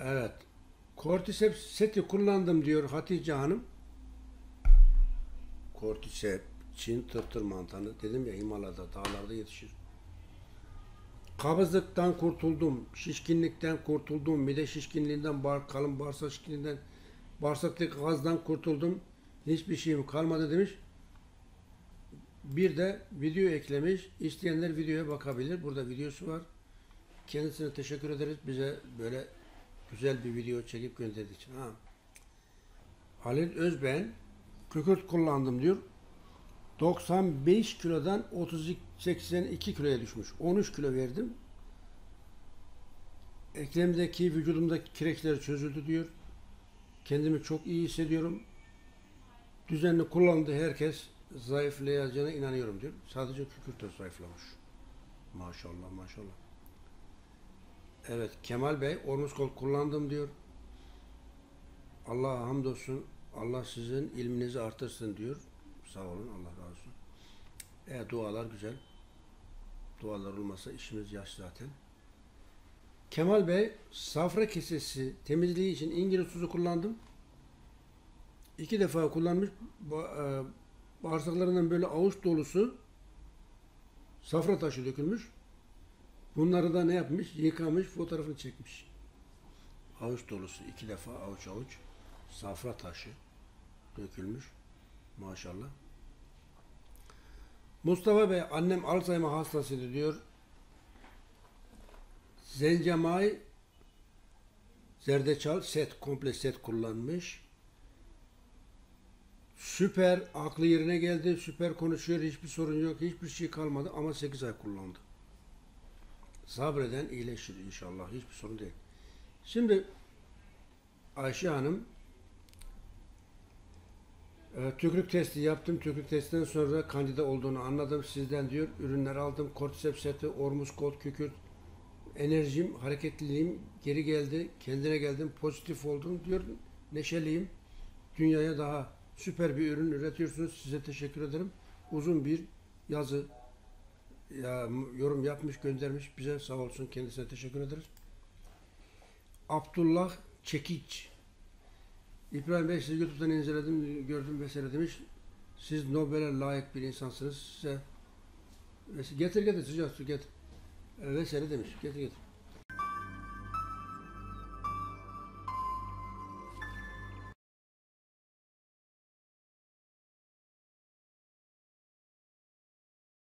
Evet. Cordyceps seti kullandım diyor Hatice Hanım. Cordyceps, Çin tırtır mantarı. Dedim ya Himalaya'da dağlarda yetişir. Kabızlıktan kurtuldum, şişkinlikten kurtuldum, mide şişkinliğinden, bar, kalın bağırsak şişkinliğinden, bağırsaktaki gazdan kurtuldum. Hiçbir şeyim kalmadı demiş. Bir de video eklemiş. İsteyenler videoya bakabilir. Burada videosu var. Kendisine teşekkür ederiz. Bize böyle güzel bir video çekip gönderdiği için. Ha. Halil Özben kükürt kullandım diyor. 95 kilodan 32 82 kiloya düşmüş. 13 kilo verdim. Eklemdeki vücudumdaki kireçler çözüldü diyor. Kendimi çok iyi hissediyorum. Düzenli kullandığı herkes zayıflayacağına inanıyorum diyor. Sadece kükürt de zayıflamış. Maşallah maşallah. Evet Kemal Bey Ormuskol kullandım diyor. Allah'a hamdolsun. Allah sizin ilminizi artırsın diyor. Sağ olun Allah razı olsun. E, dualar güzel. Dualar olmasa işimiz yaş zaten. Kemal Bey safra kesesi temizliği için İngiliz tuzu kullandım. İki defa kullanmış. E, Bağırsaklarından böyle avuç dolusu safra taşı dökülmüş. Bunları da ne yapmış? Yıkamış, fotoğrafını çekmiş. Avuç dolusu iki defa avuç avuç safra taşı dökülmüş. Maşallah. Mustafa Bey annem Alzheimer hastasıydı diyor. Zencemay zerdeçal set komple set kullanmış. Süper aklı yerine geldi. Süper konuşuyor. Hiçbir sorun yok. Hiçbir şey kalmadı ama 8 ay kullandı. Sabreden iyileşir inşallah. Hiçbir sorun değil. Şimdi Ayşe Hanım e, tükürük testi yaptım. Tükürük testinden sonra kandida olduğunu anladım. Sizden diyor ürünler aldım. Cordyceps seti, Ormus Gold, kükürt. Enerjim, hareketliliğim geri geldi. Kendine geldim. Pozitif oldum diyor. Neşeliyim. Dünyaya daha süper bir ürün üretiyorsunuz. Size teşekkür ederim. Uzun bir yazı ya, yorum yapmış, göndermiş. Bize sağ olsun. Kendisine teşekkür ederiz. Abdullah Çekiç. İbrahim Bey sizi YouTube'dan inceledim, gördüm vesaire demiş. Siz Nobel'e layık bir insansınız. Size getir getir sıcak su getir. E, Vesaire demiş. Getir getir.